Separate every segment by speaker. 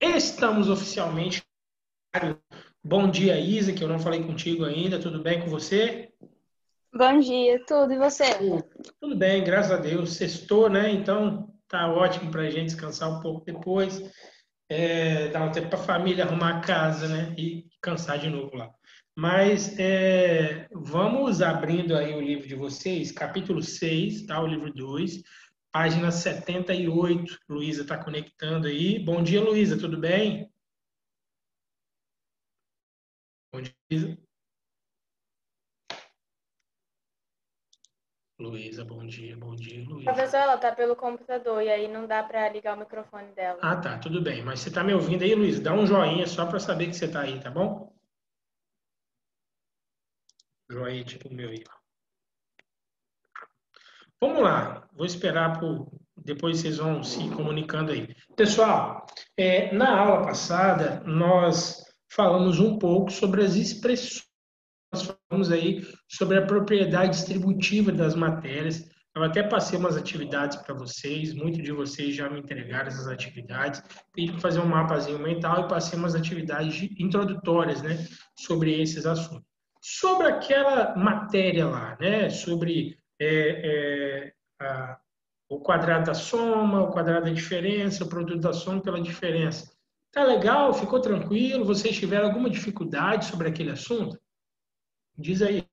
Speaker 1: Estamos oficialmente. Bom dia, Isa, que eu não falei contigo ainda. Tudo bem com você?
Speaker 2: Bom dia, tudo e você?
Speaker 1: Tudo bem, graças a Deus. Sextou, né? Então tá ótimo para a gente descansar um pouco depois. É, dar um tempo para a família arrumar a casa, né? E cansar de novo lá. Mas é, vamos abrindo aí o livro de vocês, capítulo 6, tá? O livro 2 página 78. Luísa está conectando aí. Bom dia, Luísa, tudo bem? Bom dia, Luísa. Luísa, bom dia, bom dia, Luísa.
Speaker 2: Professor, ela tá pelo computador e aí não dá para ligar o microfone dela.
Speaker 1: Ah, tá, tudo bem. Mas você tá me ouvindo aí, Luísa? Dá um joinha só para saber que você tá aí, tá bom? Joinha tipo meu aí, ó. Vamos lá, vou esperar por. Depois vocês vão se comunicando aí. Pessoal, é, na aula passada, nós falamos um pouco sobre as expressões, nós falamos aí sobre a propriedade distributiva das matérias. Eu até passei umas atividades para vocês, muitos de vocês já me entregaram essas atividades. Pedi fazer um mapazinho mental e passei umas atividades introdutórias né, sobre esses assuntos. Sobre aquela matéria lá, né, sobre é, é, a, o quadrado da soma, o quadrado da diferença, o produto da soma pela diferença. Tá legal? Ficou tranquilo? Vocês tiveram alguma dificuldade sobre aquele assunto? Diz aí.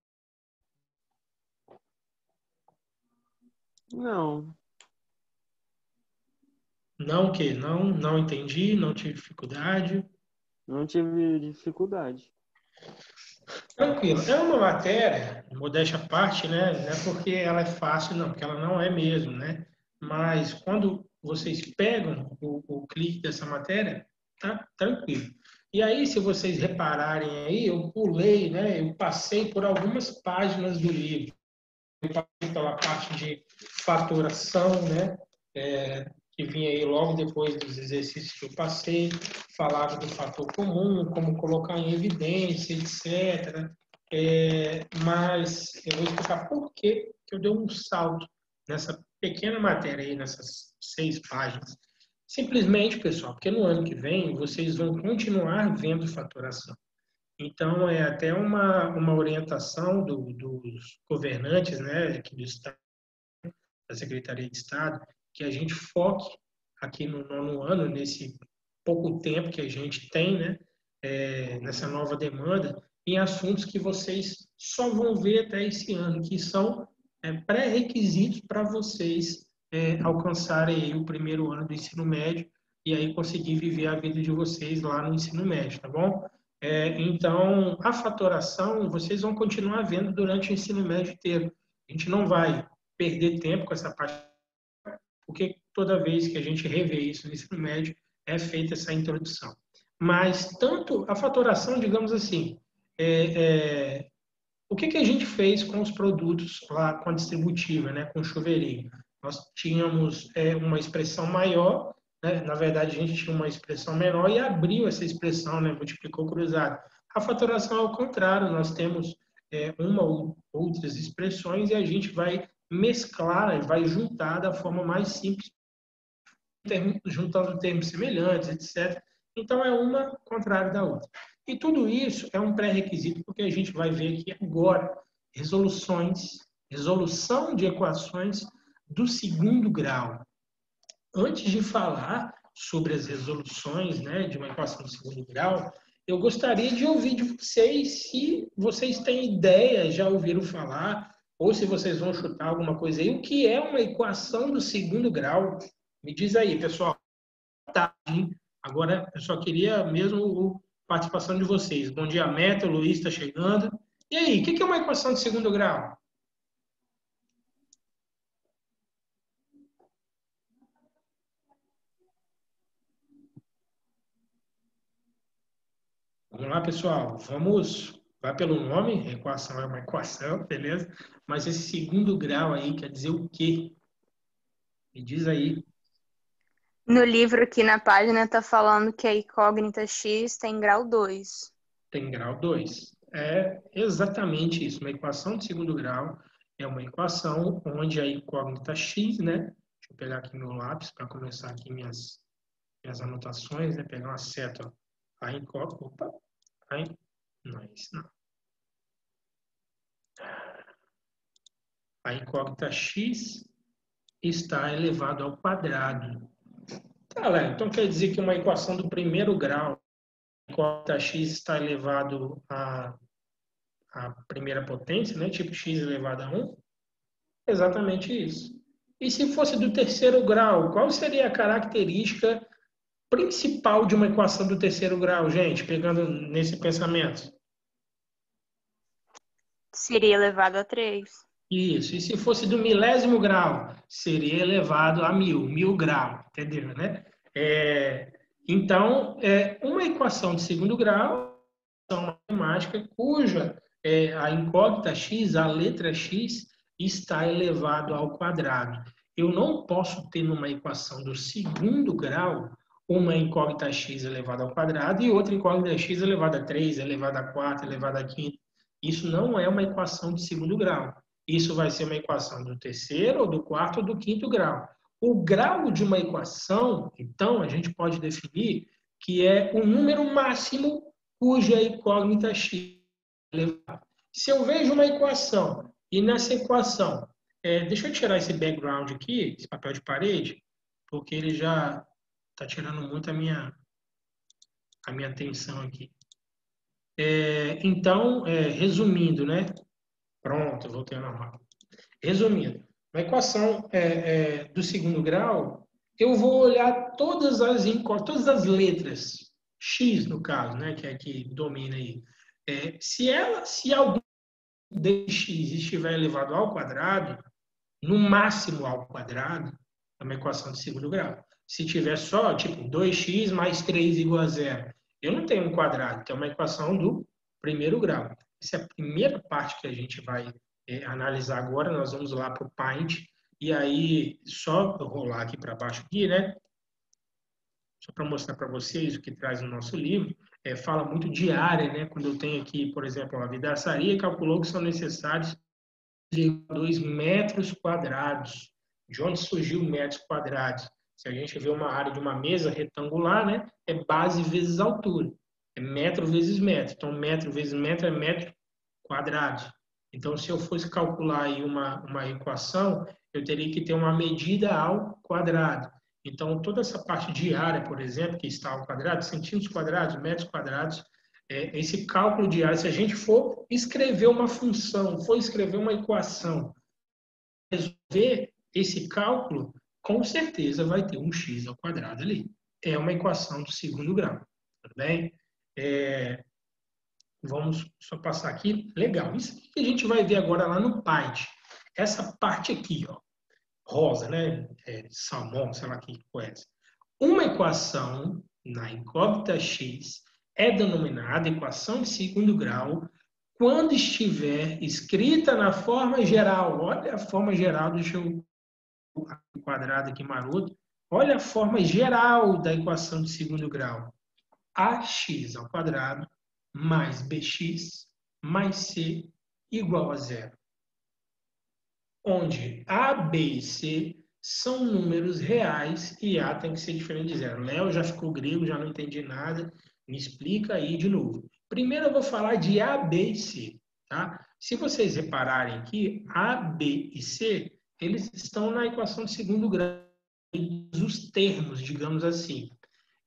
Speaker 3: Não.
Speaker 1: Não o quê? Não, não entendi, não tive dificuldade.
Speaker 3: Não tive dificuldade.
Speaker 1: Tranquilo. É uma matéria, modéstia à parte, né? Não é porque ela é fácil, não, porque ela não é mesmo, né? Mas quando vocês pegam o, o clique dessa matéria, tá tranquilo. E aí, se vocês repararem aí, eu pulei, né? Eu passei por algumas páginas do livro. Eu passei pela parte de faturação, né? É, que vinha aí logo depois dos exercícios que eu passei, falava do fator comum, como colocar em evidência, etc. É, mas eu vou explicar por que eu dei um salto nessa pequena matéria aí, nessas seis páginas. Simplesmente, pessoal, porque no ano que vem vocês vão continuar vendo faturação. Então, é até uma, uma orientação do, dos governantes né, aqui do Estado, da Secretaria de Estado, que a gente foque aqui no nono ano, nesse pouco tempo que a gente tem, né, é, nessa nova demanda, em assuntos que vocês só vão ver até esse ano, que são é, pré-requisitos para vocês é, alcançarem o primeiro ano do ensino médio e aí conseguir viver a vida de vocês lá no ensino médio, tá bom? É, então, a fatoração vocês vão continuar vendo durante o ensino médio inteiro. A gente não vai perder tempo com essa parte porque toda vez que a gente revê isso no ensino médio, é feita essa introdução. Mas tanto a fatoração, digamos assim, é, é, o que, que a gente fez com os produtos lá com a distributiva, né, com o chuveirinho? Nós tínhamos é, uma expressão maior, né, na verdade a gente tinha uma expressão menor e abriu essa expressão, né, multiplicou cruzado. A fatoração é o contrário, nós temos é, uma ou outras expressões e a gente vai mesclar, vai juntar da forma mais simples, juntando termos semelhantes, etc. Então, é uma contrária da outra. E tudo isso é um pré-requisito, porque a gente vai ver aqui agora resoluções, resolução de equações do segundo grau. Antes de falar sobre as resoluções né, de uma equação do segundo grau, eu gostaria de ouvir de vocês se vocês têm ideia, já ouviram falar, ou se vocês vão chutar alguma coisa aí. O que é uma equação do segundo grau? Me diz aí, pessoal. Tá, Agora, eu só queria mesmo a participação de vocês. Bom dia, Meta, o Luiz está chegando. E aí, o que é uma equação de segundo grau? Vamos lá, pessoal. Vamos vai pelo nome, equação é uma equação, beleza? Mas esse segundo grau aí quer dizer o quê? Me diz aí.
Speaker 2: No livro aqui na página tá falando que a incógnita x tem grau 2.
Speaker 1: Tem grau 2. É exatamente isso. Uma equação de segundo grau é uma equação onde a incógnita x, né? Deixa eu pegar aqui meu lápis para começar aqui minhas as anotações, né? Pegar uma seta, ó. A incógnita, opa, a in... não é isso não. A incógnita x está elevado ao quadrado. Tá, Léo, então quer dizer que uma equação do primeiro grau, incógnita x está elevado a, a primeira potência, né? tipo x elevado a 1? Exatamente isso. E se fosse do terceiro grau, qual seria a característica principal de uma equação do terceiro grau, gente, pegando nesse pensamento?
Speaker 2: Seria elevado a 3.
Speaker 1: Isso. E se fosse do milésimo grau, seria elevado a mil, mil grau, entendeu, né? É, então, é uma equação de segundo grau, uma matemática cuja é, a incógnita x, a letra x, está elevado ao quadrado. Eu não posso ter numa equação do segundo grau uma incógnita x elevada ao quadrado e outra incógnita x elevada a 3, elevada a 4, elevada a 5. Isso não é uma equação de segundo grau. Isso vai ser uma equação do terceiro, ou do quarto, ou do quinto grau. O grau de uma equação, então, a gente pode definir que é o número máximo cuja incógnita x é. Se eu vejo uma equação e nessa equação, é, deixa eu tirar esse background aqui, esse papel de parede, porque ele já está tirando muito a minha, a minha atenção aqui. É, então, é, resumindo, né? Pronto, voltei ao normal. Resumindo, na equação é, é, do segundo grau, eu vou olhar todas as todas as letras, x no caso, né, que é que domina aí. É, se ela, se algum dx estiver elevado ao quadrado, no máximo ao quadrado, é uma equação de segundo grau. Se tiver só, tipo, 2x mais 3 igual a zero, eu não tenho um quadrado, então é uma equação do primeiro grau. Essa é a primeira parte que a gente vai é, analisar agora. Nós vamos lá para o Paint. E aí, só rolar aqui para baixo aqui, né? Só para mostrar para vocês o que traz no nosso livro. É, fala muito de área, né? Quando eu tenho aqui, por exemplo, a vidraçaria calculou que são necessários 2 metros quadrados. De onde surgiu metros quadrados? Se a gente vê uma área de uma mesa retangular, né, é base vezes altura. É metro vezes metro. Então, metro vezes metro é metro quadrado. Então, se eu fosse calcular aí uma, uma equação, eu teria que ter uma medida ao quadrado. Então, toda essa parte de área, por exemplo, que está ao quadrado, centímetros quadrados, metros quadrados, é, esse cálculo de área, se a gente for escrever uma função, for escrever uma equação, resolver esse cálculo, com certeza vai ter um x ao quadrado ali. É uma equação do segundo grau, tudo bem? É, vamos só passar aqui. Legal. Isso que a gente vai ver agora lá no Python. Essa parte aqui, ó, rosa, né? É, salmão, sei lá que coisa. É uma equação na incógnita x é denominada equação de segundo grau quando estiver escrita na forma geral. Olha a forma geral, deixa eu quadrado aqui maroto. Olha a forma geral da equação de segundo grau. Ax ao quadrado mais bx mais c igual a zero. Onde a, b e c são números reais e a tem que ser diferente de zero. Léo já ficou grego, já não entendi nada. Me explica aí de novo. Primeiro eu vou falar de a, b e c. Tá? Se vocês repararem aqui, a, b e c eles estão na equação de segundo grau, os termos, digamos assim.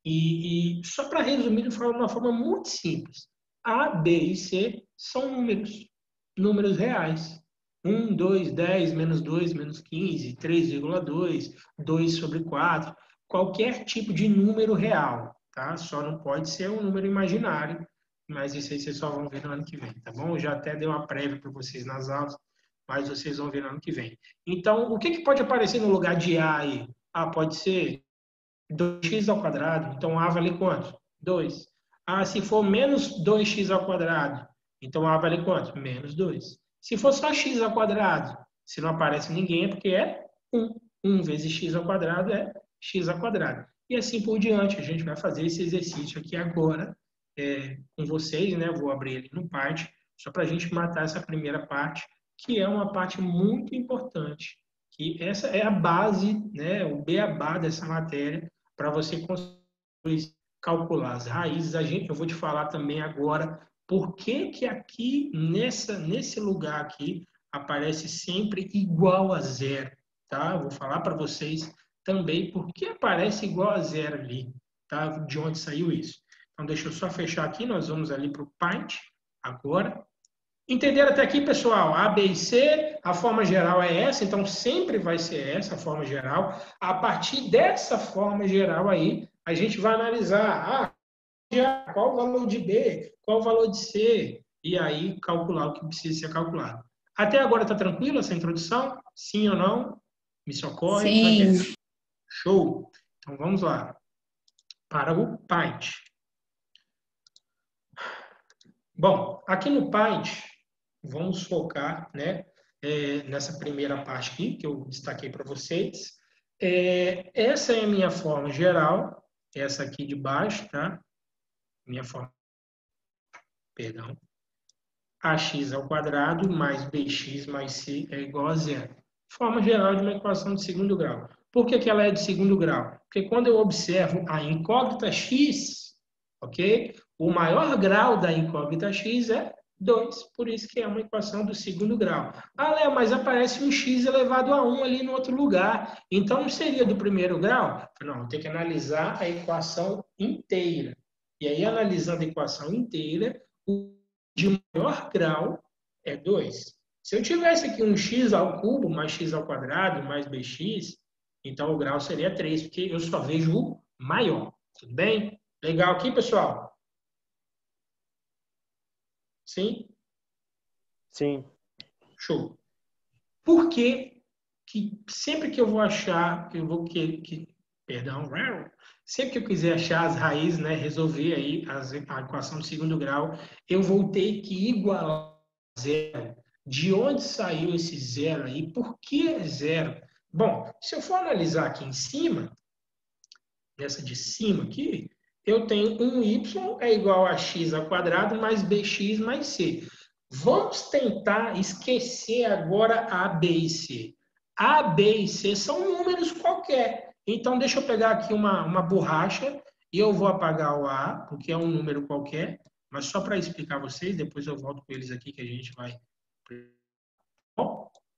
Speaker 1: E, e só para resumir de uma forma muito simples, A, B e C são números, números reais. 1, 2, 10, menos 2, menos 15, 3,2, 2 sobre 4, qualquer tipo de número real, tá? Só não pode ser um número imaginário, mas isso aí vocês só vão ver no ano que vem, tá bom? Eu já até dei uma prévia para vocês nas aulas, mas vocês vão ver no ano que vem. Então, o que, que pode aparecer no lugar de A aí? Ah, pode ser 2x ao quadrado. Então, A vale quanto? 2. Ah, se for menos 2x ao quadrado, então A vale quanto? Menos 2. Se for só x ao quadrado, se não aparece ninguém é porque é 1. 1 vezes x ao quadrado é x ao quadrado. E assim por diante. A gente vai fazer esse exercício aqui agora é, com vocês, né? Vou abrir ele no parte, só para a gente matar essa primeira parte que é uma parte muito importante, que essa é a base, né, o beabá dessa matéria, para você calcular as raízes, a gente, eu vou te falar também agora por que que aqui, nessa, nesse lugar aqui, aparece sempre igual a zero, tá? Eu vou falar para vocês também por que aparece igual a zero ali, tá? De onde saiu isso. Então, deixa eu só fechar aqui, nós vamos ali para o Paint agora. Entenderam até aqui, pessoal? A, B e C, a forma geral é essa, então sempre vai ser essa a forma geral. A partir dessa forma geral aí, a gente vai analisar ah, qual o valor de B, qual o valor de C, e aí calcular o que precisa ser calculado. Até agora está tranquilo essa introdução? Sim ou não? Me socorre?
Speaker 2: Sim.
Speaker 1: Show! Então vamos lá. Para o Paint. Bom, aqui no Paint, vamos focar né, é, nessa primeira parte aqui, que eu destaquei para vocês. É, essa é a minha forma geral, essa aqui de baixo, tá? Minha forma, perdão. ax ao quadrado mais bx mais c é igual a zero. Forma geral de uma equação de segundo grau. Por que, que ela é de segundo grau? Porque quando eu observo a incógnita x, ok? O maior grau da incógnita x é 2, por isso que é uma equação do segundo grau. Ah, Léo, mas aparece um x elevado a 1 ali no outro lugar. Então não seria do primeiro grau? Não, tem que analisar a equação inteira. E aí, analisando a equação inteira, o de maior grau é 2. Se eu tivesse aqui um x ao cubo mais x ao quadrado mais bx, então o grau seria 3, porque eu só vejo o maior. Tudo bem? Legal aqui, pessoal? Sim?
Speaker 3: Sim.
Speaker 1: Show. Por que, que sempre que eu vou achar, eu vou que, que perdão, sempre que eu quiser achar as raízes, né, resolver aí as, a equação de segundo grau, eu vou ter que igualar zero. De onde saiu esse zero aí? Por que é zero? Bom, se eu for analisar aqui em cima, nessa de cima aqui, eu tenho um y é igual a x ao quadrado mais bx mais c. Vamos tentar esquecer agora a, b e c. A, b e c são números qualquer. Então, deixa eu pegar aqui uma, uma borracha e eu vou apagar o a, porque é um número qualquer. Mas só para explicar a vocês, depois eu volto com eles aqui que a gente vai...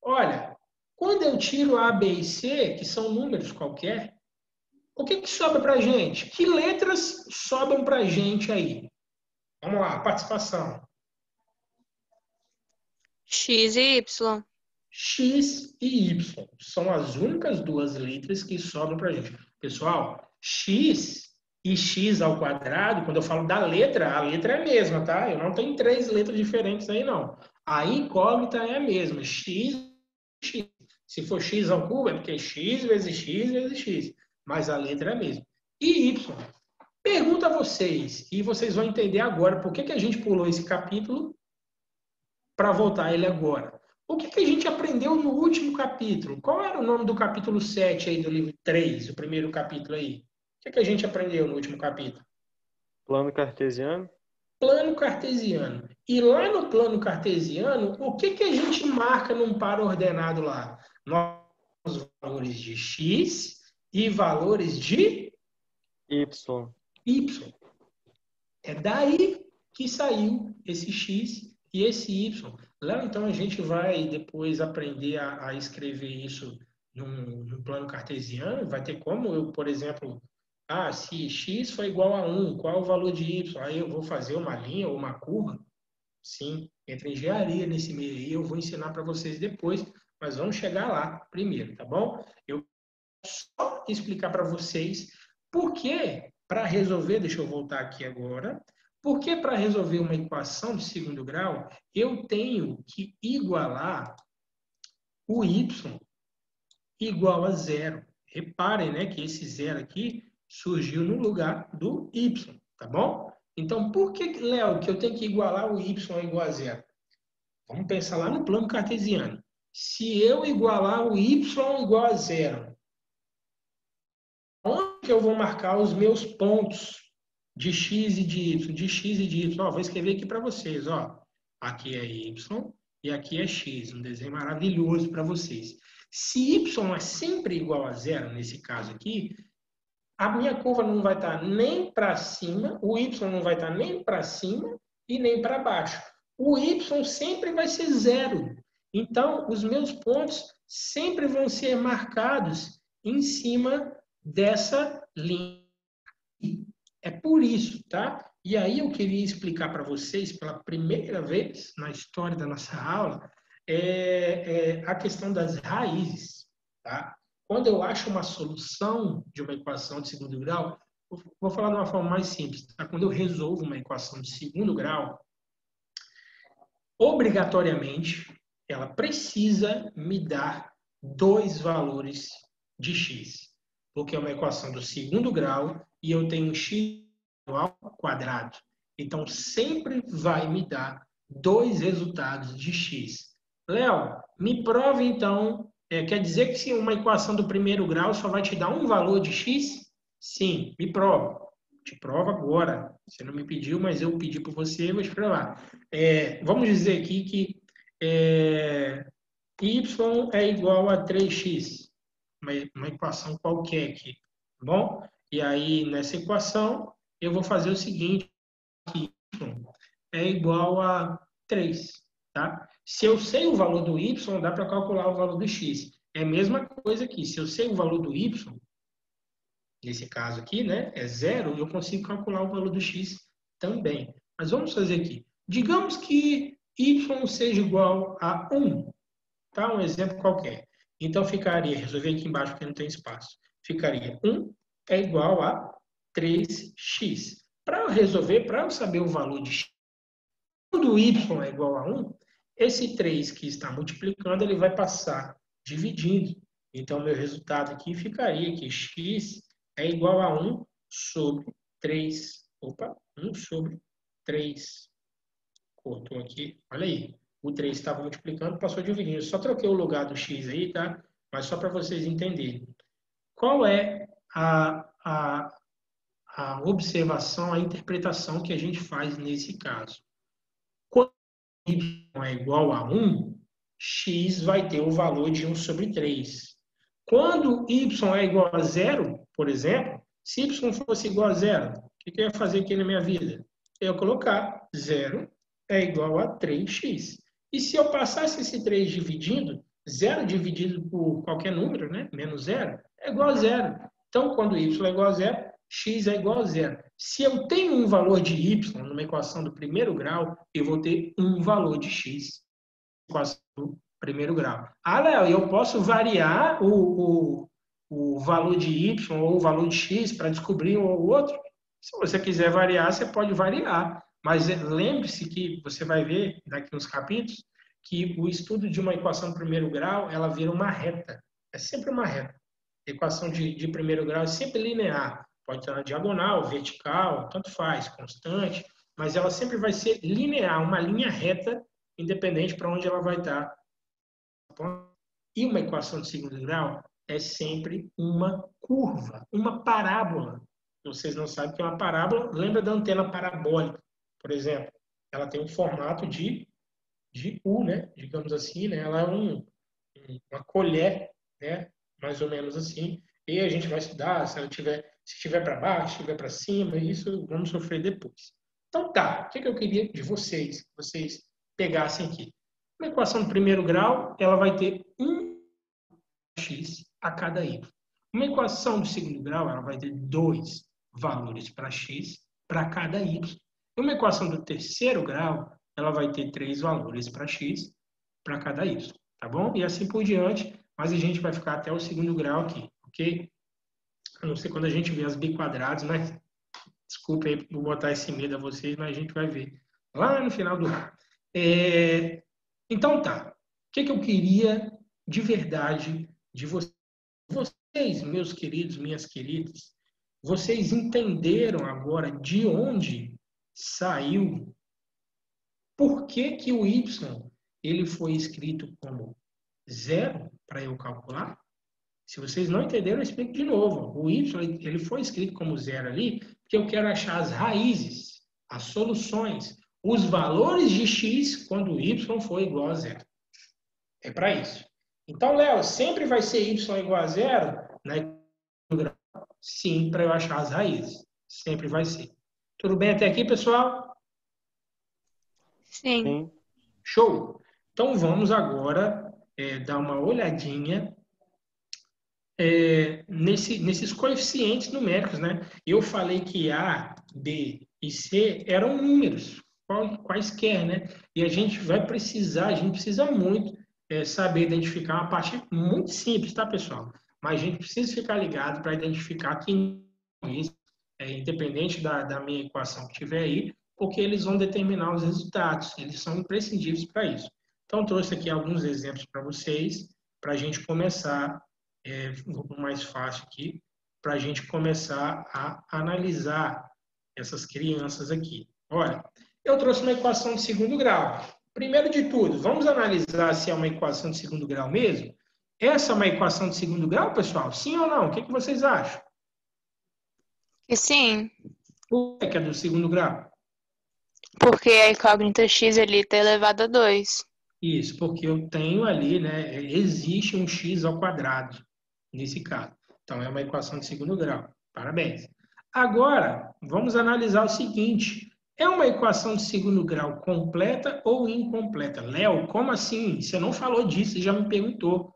Speaker 1: Olha, quando eu tiro a, b e c, que são números qualquer, o que, que sobra para a gente? Que letras sobram para a gente aí? Vamos lá, participação.
Speaker 2: X e Y.
Speaker 1: X e Y são as únicas duas letras que sobram para a gente. Pessoal, X e X ao quadrado, quando eu falo da letra, a letra é a mesma, tá? Eu não tenho três letras diferentes aí, não. A incógnita é a mesma, X, X. Se for X ao cubo, é porque é X vezes X vezes X mas a letra é a mesma. E Y. Pergunta a vocês, e vocês vão entender agora por que, que a gente pulou esse capítulo para voltar a ele agora. O que, que a gente aprendeu no último capítulo? Qual era o nome do capítulo 7 aí do livro 3, o primeiro capítulo aí? O que, que a gente aprendeu no último capítulo?
Speaker 3: Plano cartesiano.
Speaker 1: Plano cartesiano. E lá no plano cartesiano, o que, que a gente marca num par ordenado lá? Nós os valores de x e valores de
Speaker 3: Y.
Speaker 1: Y. É daí que saiu esse X e esse Y. Léo, então a gente vai depois aprender a, a escrever isso num, num, plano cartesiano? Vai ter como eu, por exemplo, ah, se X foi igual a 1, qual o valor de Y? Aí eu vou fazer uma linha ou uma curva? Sim, entra engenharia nesse meio aí, eu vou ensinar para vocês depois, mas vamos chegar lá primeiro, tá bom? Eu só explicar para vocês por que, para resolver, deixa eu voltar aqui agora, por que para resolver uma equação de segundo grau, eu tenho que igualar o y igual a zero. Reparem né, que esse zero aqui surgiu no lugar do y, tá bom? Então, por que, Léo, que eu tenho que igualar o y igual a zero? Vamos pensar lá no plano cartesiano. Se eu igualar o y igual a zero, que eu vou marcar os meus pontos de x e de y, de x e de y? Ó, vou escrever aqui para vocês, ó. Aqui é y e aqui é x, um desenho maravilhoso para vocês. Se y é sempre igual a zero, nesse caso aqui, a minha curva não vai estar nem para cima, o y não vai estar nem para cima e nem para baixo. O y sempre vai ser zero. Então, os meus pontos sempre vão ser marcados em cima dessa linha. É por isso, tá? E aí eu queria explicar para vocês, pela primeira vez na história da nossa aula, é, é a questão das raízes, tá? Quando eu acho uma solução de uma equação de segundo grau, vou falar de uma forma mais simples, tá? Quando eu resolvo uma equação de segundo grau, obrigatoriamente ela precisa me dar dois valores de x, porque é uma equação do segundo grau e eu tenho x ao quadrado. Então, sempre vai me dar dois resultados de x. Léo, me prove então, é, quer dizer que se uma equação do primeiro grau só vai te dar um valor de x? Sim, me prova. Te prova agora. Você não me pediu, mas eu pedi para você, vou te provar. É, vamos dizer aqui que é, y é igual a 3x, uma, uma equação qualquer aqui, tá bom? E aí, nessa equação, eu vou fazer o seguinte, que y é igual a 3, tá? Se eu sei o valor do y, dá para calcular o valor do x. É a mesma coisa aqui, se eu sei o valor do y, nesse caso aqui, né, é zero, eu consigo calcular o valor do x também. Mas vamos fazer aqui. Digamos que y seja igual a 1. Tá? Um exemplo qualquer. Então, ficaria, resolver aqui embaixo porque não tem espaço. Ficaria 1 é igual a 3x. Para eu resolver, para eu saber o valor de x, quando y é igual a 1, esse 3 que está multiplicando, ele vai passar dividindo. Então, meu resultado aqui ficaria que x é igual a 1 sobre 3. Opa, 1 sobre 3 cortou aqui, olha aí. O 3 estava multiplicando, passou dividindo. só troquei o lugar do x aí, tá? Mas só para vocês entenderem. Qual é a, a, a observação, a interpretação que a gente faz nesse caso? Quando y é igual a 1, x vai ter o valor de 1 sobre 3. Quando y é igual a zero, por exemplo, se y fosse igual a zero, o que eu ia fazer aqui na minha vida? Eu ia colocar zero é igual a 3x. E se eu passasse esse 3 dividindo, 0 dividido por qualquer número, né? menos 0, é igual a 0. Então, quando y é igual a 0, x é igual a 0. Se eu tenho um valor de y numa equação do primeiro grau, eu vou ter um valor de x equação do primeiro grau. Ah, Léo, eu posso variar o, o, o valor de y ou o valor de x para descobrir um ou outro? Se você quiser variar, você pode variar. Mas lembre-se que você vai ver daqui nos capítulos que o estudo de uma equação de primeiro grau ela vira uma reta. É sempre uma reta. A equação de, de primeiro grau é sempre linear. Pode estar na diagonal, vertical, tanto faz, constante, mas ela sempre vai ser linear, uma linha reta, independente para onde ela vai estar. E uma equação de segundo grau é sempre uma curva, uma parábola. Vocês não sabem o que é uma parábola? Lembra da antena parabólica? Por exemplo, ela tem um formato de, de U, né? digamos assim, né? ela é um, uma colher, né? mais ou menos assim, e a gente vai estudar se ela tiver, se estiver para baixo, se estiver para cima, isso vamos sofrer depois. Então tá, o que, que eu queria de vocês, que vocês pegassem aqui? Uma equação de primeiro grau, ela vai ter um x a cada y. Uma equação de segundo grau, ela vai ter dois valores para x para cada y. Uma equação do terceiro grau, ela vai ter três valores para x para cada y, tá bom? E assim por diante, mas a gente vai ficar até o segundo grau aqui, ok? A não ser quando a gente vê as biquadradas, mas desculpa aí por botar esse medo a vocês, mas a gente vai ver lá no final do é... Então tá, o que, que eu queria de verdade de vocês? Vocês, meus queridos, minhas queridas, vocês entenderam agora de onde saiu, por que, que o y ele foi escrito como zero para eu calcular? Se vocês não entenderam, eu explico de novo. O y ele foi escrito como zero ali porque eu quero achar as raízes, as soluções, os valores de x quando o y for igual a zero. É para isso. Então, Léo, sempre vai ser y igual a zero? Né? Sim, para eu achar as raízes. Sempre vai ser. Tudo bem até aqui, pessoal?
Speaker 2: Sim.
Speaker 3: Sim.
Speaker 1: Show! Então vamos agora é, dar uma olhadinha é, nesse, nesses coeficientes numéricos, né? Eu falei que A, B e C eram números, quaisquer, né? E a gente vai precisar, a gente precisa muito é, saber identificar uma parte muito simples, tá, pessoal? Mas a gente precisa ficar ligado para identificar que é, independente da, da minha equação que tiver aí, porque eles vão determinar os resultados, eles são imprescindíveis para isso. Então, trouxe aqui alguns exemplos para vocês, para a gente começar, é, vou pro mais fácil aqui, para a gente começar a analisar essas crianças aqui. Olha, eu trouxe uma equação de segundo grau. Primeiro de tudo, vamos analisar se é uma equação de segundo grau mesmo? Essa é uma equação de segundo grau, pessoal? Sim ou não? O que, que vocês acham?
Speaker 2: E sim,
Speaker 1: Por que é do segundo grau?
Speaker 2: porque a incógnita x ali está elevado a 2.
Speaker 1: Isso, porque eu tenho ali, né? Existe um x ao quadrado nesse caso. Então é uma equação de segundo grau. Parabéns. Agora, vamos analisar o seguinte: é uma equação de segundo grau completa ou incompleta? Léo, como assim? Você não falou disso já me perguntou.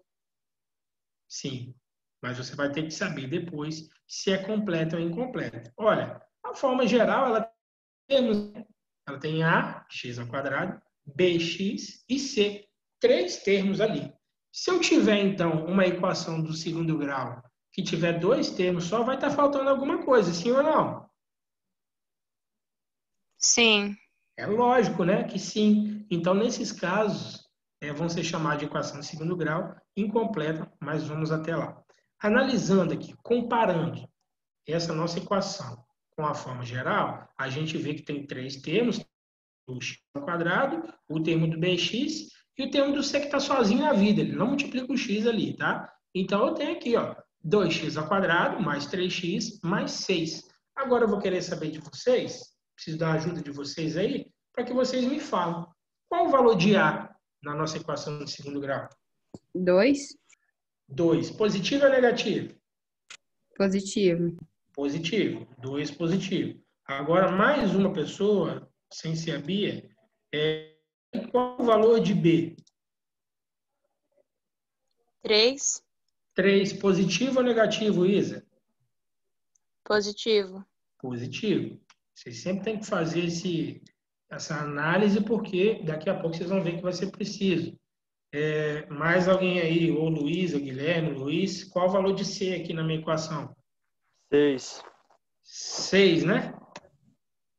Speaker 1: Sim, mas você vai ter que saber depois se é completa ou incompleta. Olha, a forma geral ela tem né? ela tem a x ao quadrado bx e c, três termos ali. Se eu tiver, então, uma equação do segundo grau que tiver dois termos só, vai estar faltando alguma coisa, sim ou não?
Speaker 2: Sim,
Speaker 1: É lógico, né? Que sim. Então, nesses casos, eh, vão ser chamados de equação de segundo grau incompleta, mas vamos até lá. Analisando aqui, comparando essa nossa equação com a forma geral, a gente vê que tem três termos, o x ao quadrado, o termo do bx e o termo do c que está sozinho na vida, ele não multiplica o x ali, tá? Então, eu tenho aqui, ó, 2x ao quadrado mais 3x mais 6. Agora, eu vou querer saber de vocês, preciso da ajuda de vocês aí, para que vocês me falem. Qual o valor de A na nossa equação de segundo grau?
Speaker 4: 2,
Speaker 1: 2. Positivo ou negativo?
Speaker 4: positivo.
Speaker 1: Positivo. 2 positivo. Agora, mais uma pessoa, sem ser a Bia, é, qual o valor de B?
Speaker 2: 3,
Speaker 1: 3. Positivo ou negativo, Isa?
Speaker 2: positivo.
Speaker 1: Positivo. Vocês sempre têm que fazer esse, essa análise, porque daqui a pouco vocês vão ver que vai ser preciso. É, mais alguém aí, ou Luísa, Guilherme, Luiz, qual o valor de C aqui na minha equação?
Speaker 3: Seis.
Speaker 1: 6, né?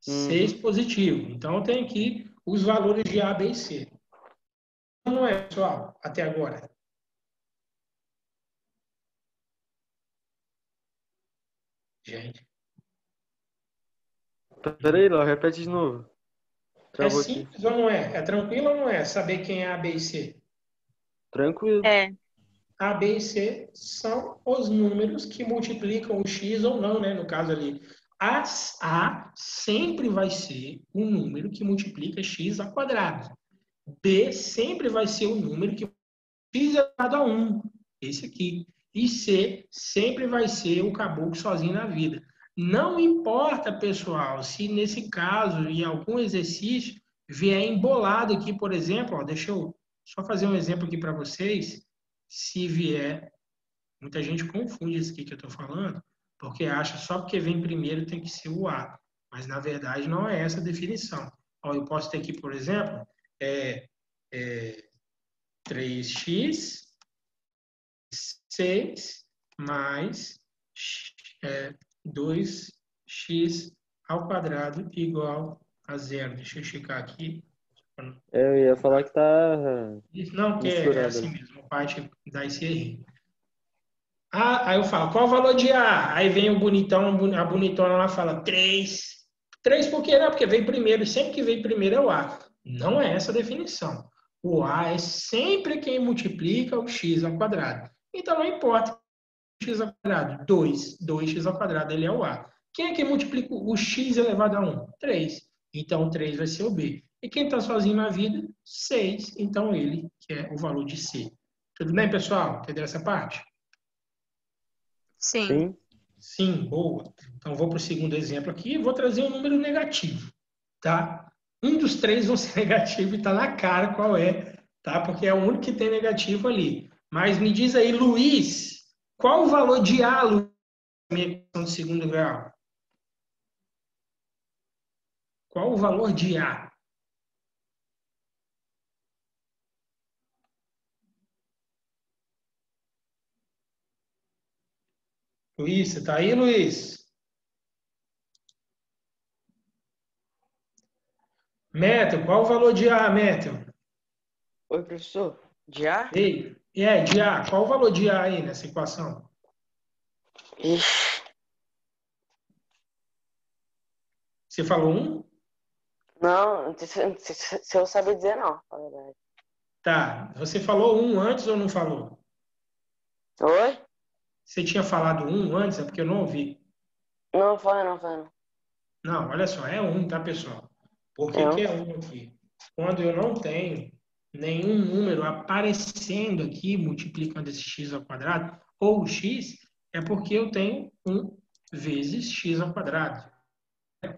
Speaker 3: Uhum.
Speaker 1: 6 positivo. Então, eu tenho aqui os valores de A, B e C. Não é, pessoal, até agora. Gente,
Speaker 3: Peraí, Léo, repete de novo.
Speaker 1: é
Speaker 3: Travou aqui.
Speaker 1: simples ou não é? É tranquilo ou não é saber quem é A, B e C?
Speaker 3: Tranquilo.
Speaker 2: É,
Speaker 1: A, B e C são os números que multiplicam o x ou não, né? No caso ali. A, A sempre vai ser um número que multiplica x ao quadrado. B sempre vai ser o número que x elevado a 1. Esse aqui. E C sempre vai ser o caboclo sozinho na vida. Não importa, pessoal, se nesse caso, em algum exercício, vier embolado aqui, por exemplo, ó, deixa eu só fazer um exemplo aqui para vocês. Se vier, muita gente confunde isso aqui que eu estou falando, porque acha só porque vem primeiro tem que ser o A. Mas, na verdade, não é essa a definição. Ó, eu posso ter aqui, por exemplo, é, é 3x 6 mais é, 2x ao quadrado igual a zero. Deixa eu checar aqui.
Speaker 3: Eu ia falar que tá.
Speaker 1: Não, que é, é assim mesmo, parte dá esse errinho. Ah, aí eu falo, qual o valor de A? Aí vem o bonitão, a bonitona lá fala 3. 3 por quê? Não, porque veio primeiro. Sempre que vem primeiro é o A. Não é essa a definição. O A é sempre quem multiplica o x ao quadrado. Então não importa. x ao quadrado, 2. 2x ao quadrado, ele é o A. Quem é que multiplica o x elevado a 1? 3. Então 3 vai ser o B. E quem está sozinho na vida? 6. Então ele, que é o valor de C. Tudo bem, pessoal? Entendeu essa parte?
Speaker 2: sim.
Speaker 3: Sim.
Speaker 1: Sim, boa. Então, vou para o segundo exemplo aqui e vou trazer um número negativo, tá? Um dos três vão ser negativo e está na cara qual é, tá? Porque é o único que tem negativo ali. Mas me diz aí, Luiz, qual o valor de A, Luiz, na minha equação de segundo grau? Qual o valor de A? Luiz, você está aí, Luiz? Métel, qual o valor de A, Métel?
Speaker 5: Oi, professor. De A?
Speaker 1: Ei, é, de A. Qual o valor de A aí nessa equação?
Speaker 5: Ixi,
Speaker 1: Você falou um?
Speaker 5: não, se, se- se eu saber dizer, não, na verdade.
Speaker 1: Tá. Você falou um antes ou não falou?
Speaker 5: Oi?
Speaker 1: Você tinha falado um antes? É porque eu não ouvi.
Speaker 5: Não, fala não, fala não.
Speaker 1: Olha só, é um, tá, pessoal? Por que,
Speaker 5: É
Speaker 1: que é um aqui? Quando eu não tenho nenhum número aparecendo aqui, multiplicando esse x ao quadrado, ou o x, é porque eu tenho um vezes x ao quadrado.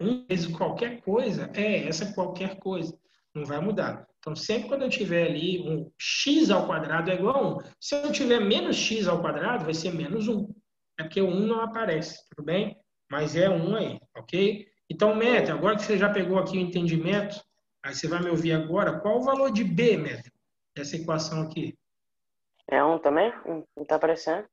Speaker 1: Um vezes qualquer coisa é essa qualquer coisa. Não vai mudar. Então, sempre quando eu tiver ali um x ao quadrado é igual a 1. Se eu tiver menos x ao quadrado, vai ser menos 1. É porque o 1 não aparece, tudo bem? Mas é 1 aí, ok? Então, Médio, agora que você já pegou aqui o entendimento, aí você vai me ouvir agora, qual o valor de B, Médio, dessa equação aqui?
Speaker 5: É um também? Não não tá aparecendo?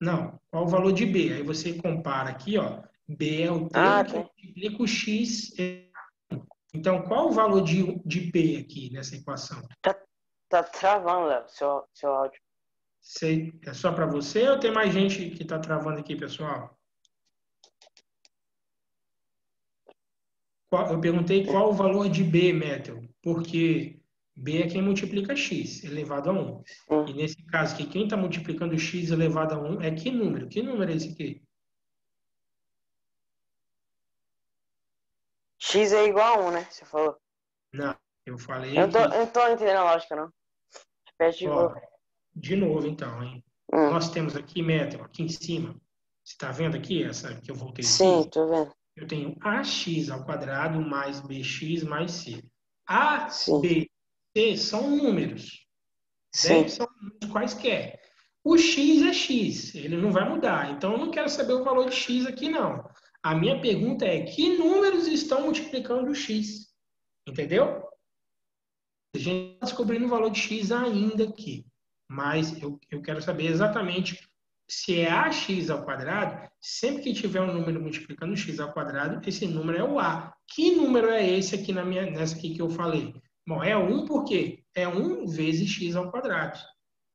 Speaker 1: Não, qual o valor de B? Aí você compara aqui, ó. B é o
Speaker 5: Ah,
Speaker 1: que
Speaker 5: tá.
Speaker 1: multiplica o X. Então, qual o valor de, de B aqui nessa equação?
Speaker 5: Tá travando, Léo, seu, seu áudio.
Speaker 1: Sei, é só para você ou tem mais gente que está travando aqui, pessoal? Qual- eu perguntei qual o valor de B, Metal, porque B é quem multiplica X elevado a 1.
Speaker 5: Hum.
Speaker 1: E nesse caso aqui, quem está multiplicando X elevado a 1 é que número? Que número é esse aqui?
Speaker 5: X é igual a 1, né? Você falou.
Speaker 1: Não, eu falei
Speaker 5: Eu não tô,
Speaker 1: que-
Speaker 5: eu tô entendendo a lógica, não. Repete de
Speaker 1: Ó,
Speaker 5: novo.
Speaker 1: de novo, então, hein?
Speaker 5: Hum.
Speaker 1: Nós temos aqui, Metal, aqui em cima. Você está vendo aqui essa que eu voltei?
Speaker 5: Sim, tô vendo.
Speaker 1: eu tenho ax ao quadrado mais bx mais c. A,
Speaker 5: Sim.
Speaker 1: b, c são números.
Speaker 5: Sim.
Speaker 1: né? São números quaisquer. O x é x, ele não vai mudar. Então, eu não quero saber o valor de x aqui, não. A minha pergunta é, que números estão multiplicando o x? Entendeu? A gente está descobrindo o valor de x ainda aqui. Mas eu, eu quero saber exatamente se é ax ao quadrado, sempre que tiver um número multiplicando x ao quadrado, esse número é o a. Que número é esse aqui na minha, nessa aqui que eu falei? Bom, é 1 por quê? É 1 vezes x ao quadrado.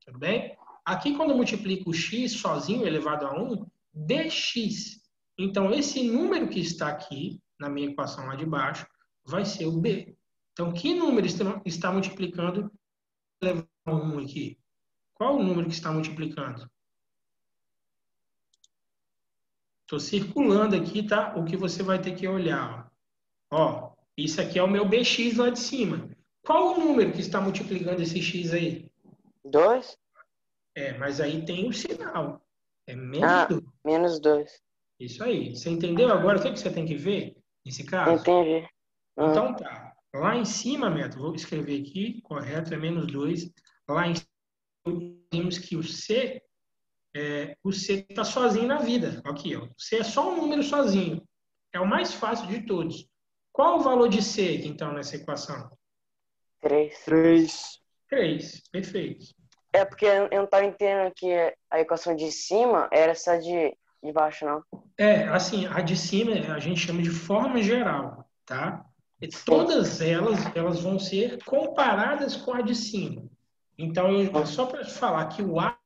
Speaker 1: Tudo bem? Aqui, quando eu multiplico x sozinho elevado a 1, dx. Então, esse número que está aqui, na minha equação lá de baixo, vai ser o b. Então, que número está, multiplicando elevado a 1 aqui? Qual o número que está multiplicando? Estou circulando aqui, tá? O que você vai ter que olhar. Ó, Ó, isso aqui é o meu bx lá de cima. Qual o número que está multiplicando esse x aí?
Speaker 5: 2?
Speaker 1: É, mas aí tem o sinal. É menos
Speaker 5: Ah.
Speaker 1: dois.
Speaker 5: Menos 2.
Speaker 1: Isso aí. Você entendeu agora o que, que você tem que ver nesse caso?
Speaker 5: Entendi. Hum.
Speaker 1: Então tá. Lá em cima, Neto, vou escrever aqui, correto, é menos 2. Lá em cima, temos que o C, é, o C está sozinho na vida. Aqui, ó. O C é só um número sozinho. É o mais fácil de todos. Qual o valor de C, então, nessa equação?
Speaker 5: 3.
Speaker 3: 3.
Speaker 1: 3. Perfeito.
Speaker 5: É porque eu não tava entendendo que a equação de cima era essa de, de baixo, não.
Speaker 1: É, assim, a de cima a gente chama de forma geral, tá? E todas elas, elas vão ser comparadas com a de cima. Então, eu, só para falar que o A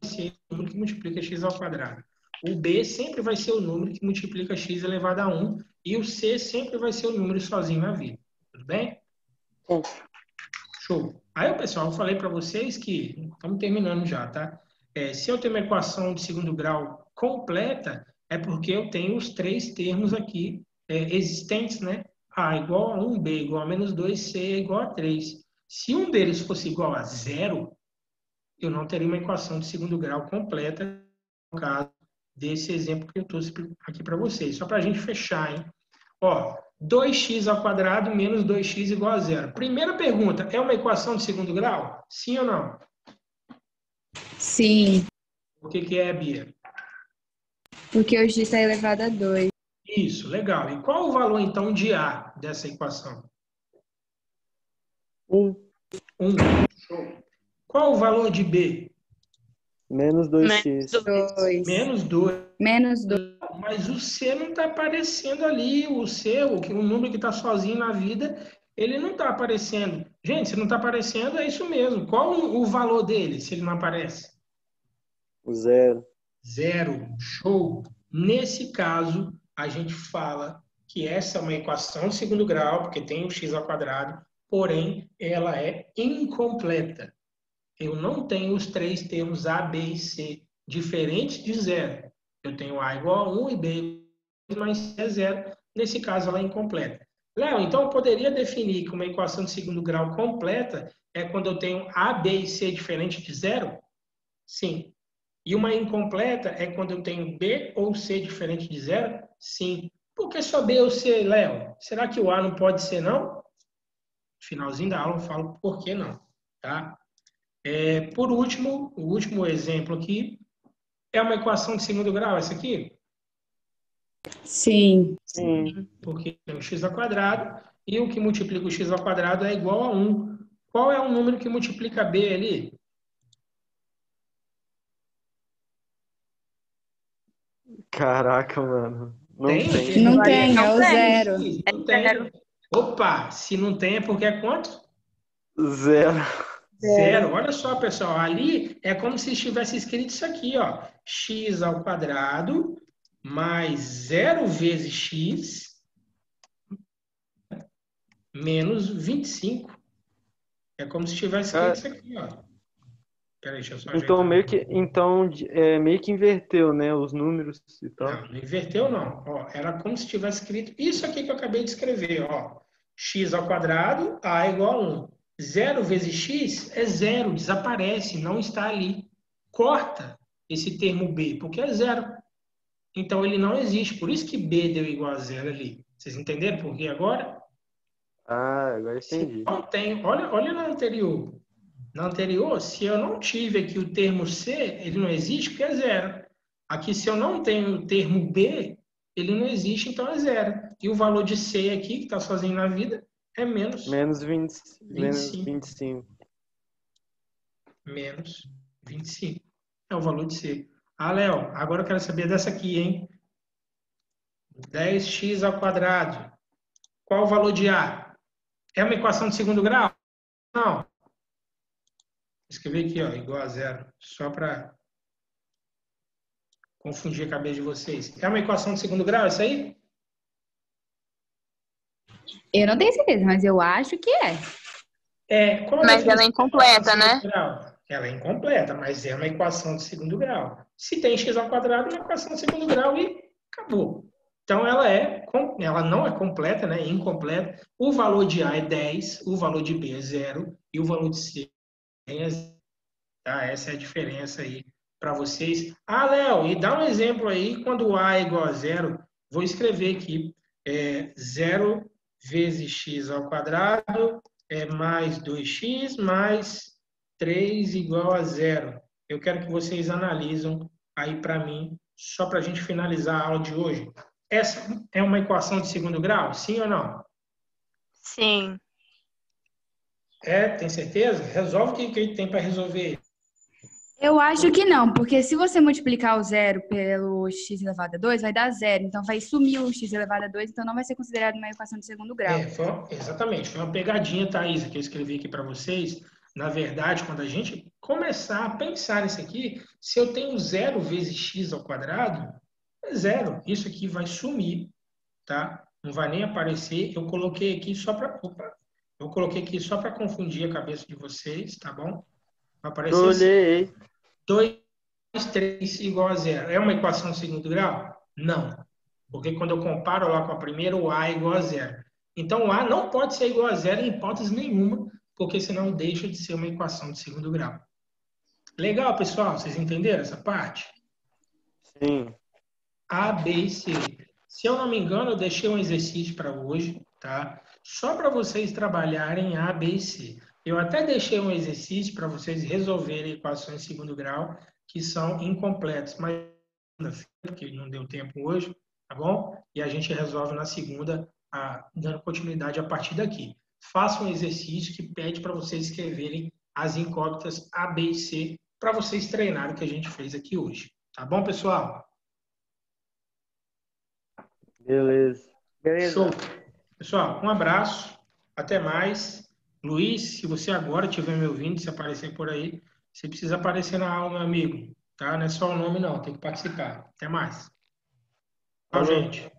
Speaker 1: vai ser o número que multiplica x ao quadrado. O B sempre vai ser o número que multiplica x elevado a 1. E o C sempre vai ser o número sozinho na vida. Tudo bem?
Speaker 5: Sim.
Speaker 1: Show. Aí, pessoal, eu falei para vocês que estamos terminando já, tá? É, se eu tenho uma equação de segundo grau completa, é porque eu tenho os três termos aqui é, existentes, né? A igual a 1, B igual a menos 2, C igual a 3. Se um deles fosse igual a zero, eu não teria uma equação de segundo grau completa, no caso, desse exemplo que eu trouxe aqui para vocês. Só para a gente fechar, hein? Ó, 2x ao quadrado menos 2x igual a zero. Primeira pergunta, é uma equação de segundo grau? Sim ou não?
Speaker 4: Sim,
Speaker 1: O que, que é, Bia?
Speaker 4: Porque o x está elevado a 2.
Speaker 1: Isso, legal. E qual o valor, então, de A dessa equação?
Speaker 3: Um
Speaker 1: 1. Show. Qual o valor de B?
Speaker 3: menos 2x.
Speaker 4: 2.
Speaker 1: Menos 2.
Speaker 4: Menos 2.
Speaker 1: Mas o C não está aparecendo ali. O C, o, o número que está sozinho na vida, ele não está aparecendo. Gente, se não está aparecendo, é isso mesmo. Qual o, o valor dele, se ele não aparece?
Speaker 3: Zero.
Speaker 1: Zero. Show. Nesse caso, a gente fala que essa é uma equação de segundo grau, porque tem o x ao quadrado, porém, ela é incompleta. Eu não tenho os três termos A, B e C diferentes de zero. Eu tenho A igual a 1 e B mais C é zero. Nesse caso, ela é incompleta. Léo, então eu poderia definir que uma equação de segundo grau completa é quando eu tenho A, B e C diferentes de zero? Sim. E uma incompleta é quando eu tenho B ou C diferente de zero? Sim. Por que só B ou C, Léo? Será que o A não pode ser, não? Finalzinho da aula eu falo por que não, tá? É, por último, o último exemplo aqui é uma equação de segundo grau, essa aqui,
Speaker 4: Sim.
Speaker 3: Sim.
Speaker 1: porque tem o x ao quadrado e o que multiplica o x ao quadrado é igual a 1. Qual é o número que multiplica B ali?
Speaker 3: Caraca, mano. Não
Speaker 1: Tem?
Speaker 3: tem.
Speaker 4: Não
Speaker 2: Não
Speaker 4: tem, é o zero.
Speaker 1: Não tem. Opa, se não tem é porque é quanto?
Speaker 3: Zero.
Speaker 1: Zero. Olha só, pessoal, ali é como se estivesse escrito isso aqui, ó. x ao quadrado mais zero vezes x menos 25. É como se tivesse escrito
Speaker 3: Ah.
Speaker 1: isso aqui, ó. Peraí, deixa eu só
Speaker 3: Então meio que então é, meio que inverteu, né, os números e tal.
Speaker 1: Não, não inverteu, não. Ó, era como se tivesse escrito isso aqui que eu acabei de escrever. Ó. x ao quadrado, a é igual a 1. Zero vezes x é zero, desaparece, não está ali. Corta esse termo b, porque é zero. Então ele não existe. Por isso que b deu igual a zero ali. Vocês entenderam por que agora?
Speaker 3: Ah, agora entendi.
Speaker 1: não tem, olha, olha na anterior. Na anterior, se eu não tive aqui o termo C, ele não existe porque é zero. Aqui, se eu não tenho o termo B, ele não existe, então é zero. E o valor de C aqui, que está sozinho na vida, é menos,
Speaker 3: Menos 20, menos
Speaker 1: 25.
Speaker 3: 25.
Speaker 1: menos 25. É o valor de C. Ah, Léo, agora eu quero saber dessa aqui, hein? 10x ao quadrado. Qual o valor de A? É uma equação de segundo grau? Não. Escrevi aqui, ó, igual a zero, só para confundir a cabeça de vocês. É uma equação de segundo grau isso aí?
Speaker 4: Eu não tenho certeza, mas eu acho que é.
Speaker 1: É, qual a
Speaker 2: Mas ela é
Speaker 1: definição de
Speaker 2: incompleta, né?
Speaker 1: grau? Ela é incompleta, mas é uma equação de segundo grau. Se tem x ao quadrado, é uma equação de segundo grau e acabou. Então ela é, ela não é completa, né? É incompleta. O valor de A é 10, o valor de B é zero e o valor de C é. Tá? Essa é a diferença aí para vocês. Ah, Léo, e dá um exemplo aí quando A é igual a zero. Vou escrever aqui. É, zero vezes x ao quadrado é mais 2x mais 3 igual a zero. Eu quero que vocês analisam aí para mim, só para a gente finalizar a aula de hoje. Essa é uma equação de segundo grau? Sim ou não?
Speaker 2: Sim.
Speaker 1: É, tem certeza? Resolve o que, que tem para resolver.
Speaker 4: Eu acho que não, porque se você multiplicar o zero pelo x elevado a 2, vai dar zero. Então vai sumir o x elevado a 2, então não vai ser considerado uma equação de segundo grau.
Speaker 1: É, foi exatamente, foi uma pegadinha, Thaís, que eu escrevi aqui para vocês. Na verdade, quando a gente começar a pensar nisso aqui, se eu tenho zero vezes x ao quadrado, é zero. Isso aqui vai sumir, tá? Não vai nem aparecer. Eu coloquei aqui só para eu coloquei aqui só para confundir a cabeça de vocês, tá bom? Vai aparecer assim.
Speaker 3: Olhei.
Speaker 1: 2 mais 3 igual a zero. É uma equação de segundo grau? Não. Porque quando eu comparo lá com a primeira, o A é igual a zero. Então, o A não pode ser igual a zero em hipótese nenhuma, porque senão deixa de ser uma equação de segundo grau. Legal, pessoal? Vocês entenderam essa parte?
Speaker 3: Sim.
Speaker 1: A, B e C. Se eu não me engano, eu deixei um exercício para hoje, tá? Só para vocês trabalharem A, B e C. Eu até deixei um exercício para vocês resolverem equações de segundo grau que são incompletas, mas porque não deu tempo hoje, tá bom? E a gente resolve na segunda, a, dando continuidade a partir daqui. Faça um exercício que pede para vocês escreverem as incógnitas A, B e C para vocês treinarem o que a gente fez aqui hoje. Tá bom, pessoal?
Speaker 3: Beleza.
Speaker 5: Beleza.
Speaker 1: Show. Pessoal, um abraço. Até mais. Luiz, se você agora estiver me ouvindo, se aparecer por aí, você precisa aparecer na aula, meu amigo. Tá? Não é só o nome, não. Tem que participar. Até mais. Tchau, gente.